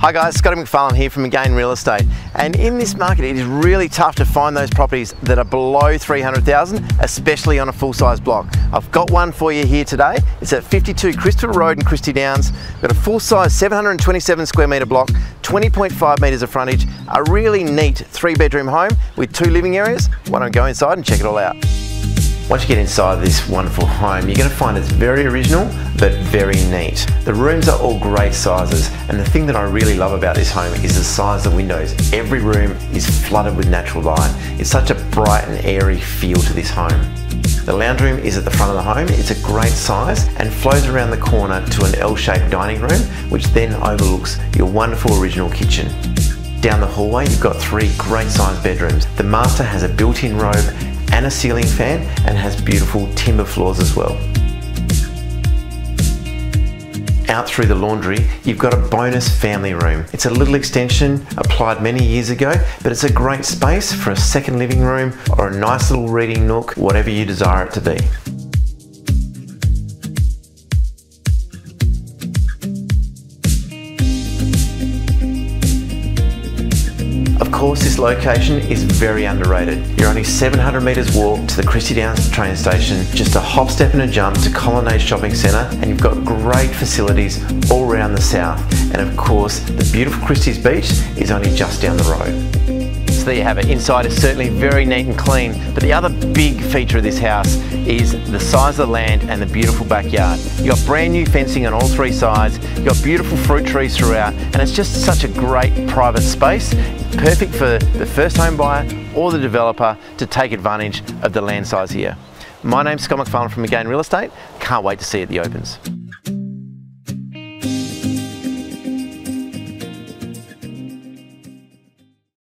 Hi guys, Scotty McPharlin here from Again Real Estate. And in this market, it is really tough to find those properties that are below 300,000, especially on a full-size block. I've got one for you here today. It's at 52 Christopher Road in Christie Downs. Got a full-size 727 square metre block, 20.5 metres of frontage, a really neat three-bedroom home with two living areas. Why don't go inside and check it all out? Once you get inside this wonderful home, you're going to find it's very original, but very neat. The rooms are all great sizes, and the thing that I really love about this home is the size of windows. Every room is flooded with natural light. It's such a bright and airy feel to this home. The lounge room is at the front of the home. It's a great size and flows around the corner to an L-shaped dining room, which then overlooks your wonderful original kitchen. Down the hallway, you've got three great sized bedrooms. The master has a built-in robe and a ceiling fan and has beautiful timber floors as well. Out through the laundry, you've got a bonus family room. It's a little extension applied many years ago, but it's a great space for a second living room or a nice little reading nook, whatever you desire it to be. Course, this location is very underrated. You're only 700 metres walk to the Christie Downs train station, just a hop, step and a jump to Colonnade Shopping Centre, and you've got great facilities all around the south. And of course, the beautiful Christie's Beach is only just down the road. So there you have it. Inside is certainly very neat and clean, but the other big feature of this house is the size of the land and the beautiful backyard. You've got brand new fencing on all three sides, you've got beautiful fruit trees throughout, and it's just such a great private space, perfect for the first home buyer or the developer to take advantage of the land size here. My name's Scott McPharlin from Again Real Estate. Can't wait to see it at the opens.